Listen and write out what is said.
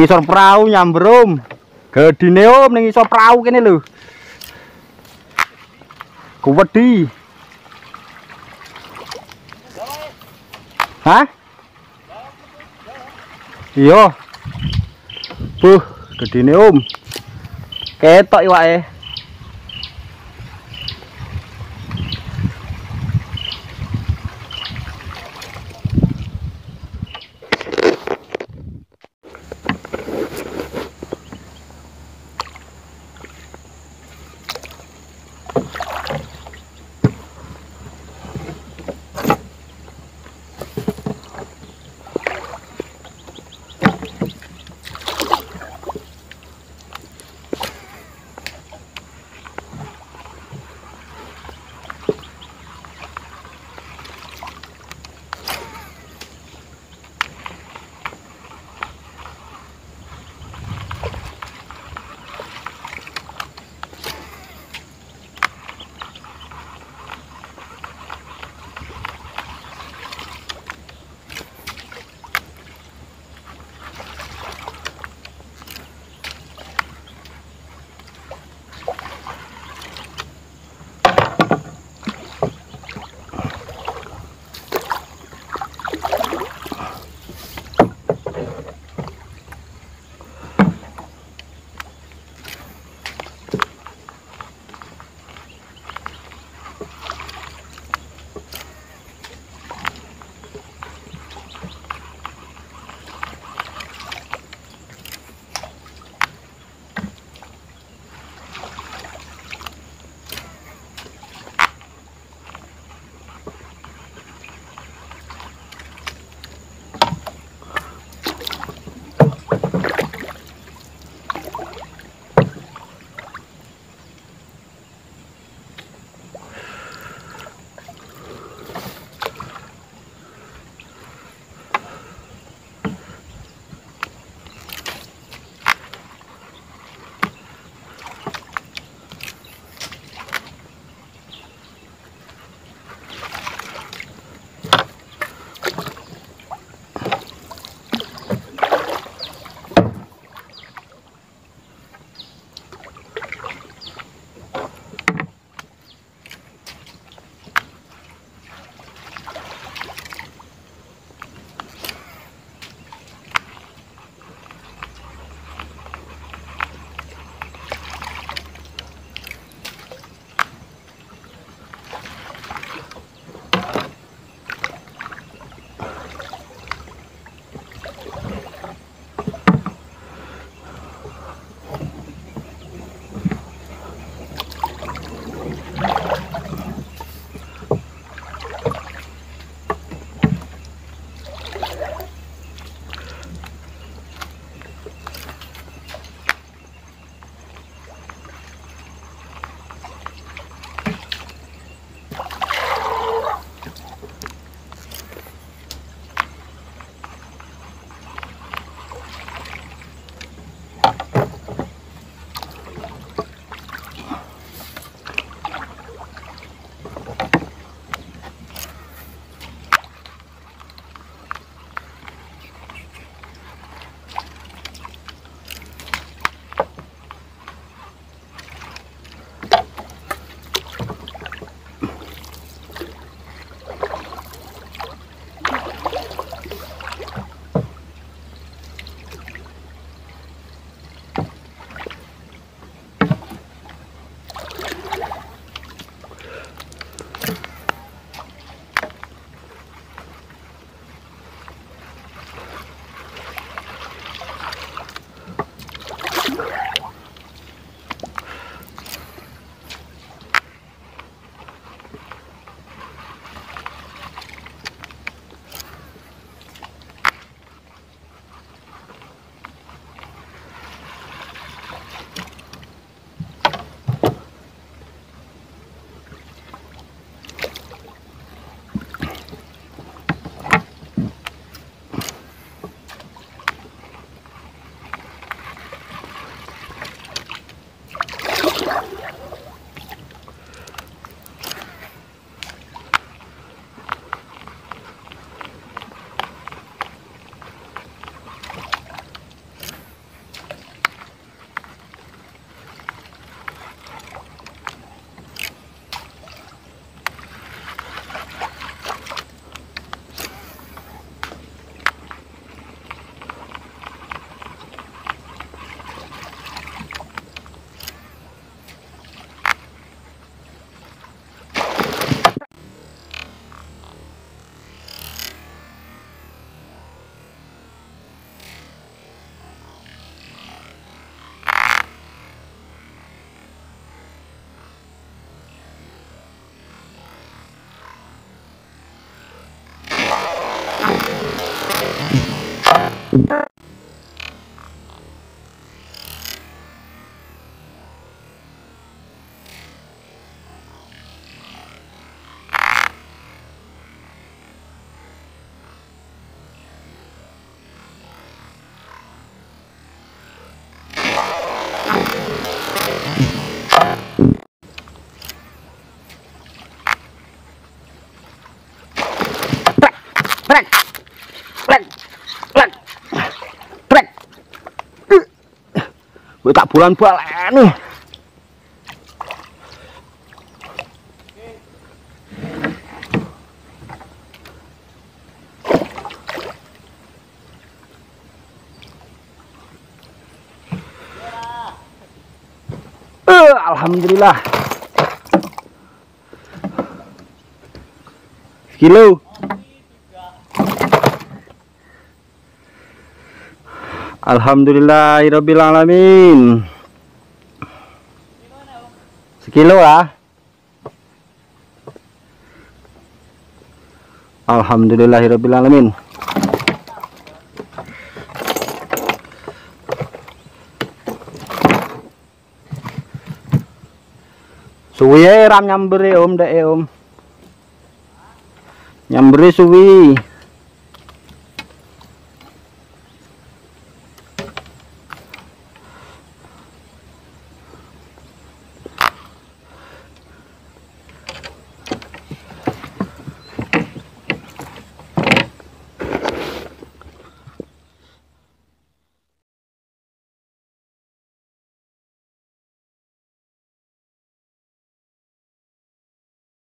Ning isor perahu nyambrum gedine om ning isor perahu kene lho kuwedi Hah? Iya. Buh, gedine om. Ketok iwake. Run! Gue tak bulan balen nih. Eh, Alhamdulillah. Kilo. Alhamdulillahirabbil alamin. Sekilo lah. Alhamdulillahirabbil alamin. Suwi ram nyambere om dek om. Nyambere suwi.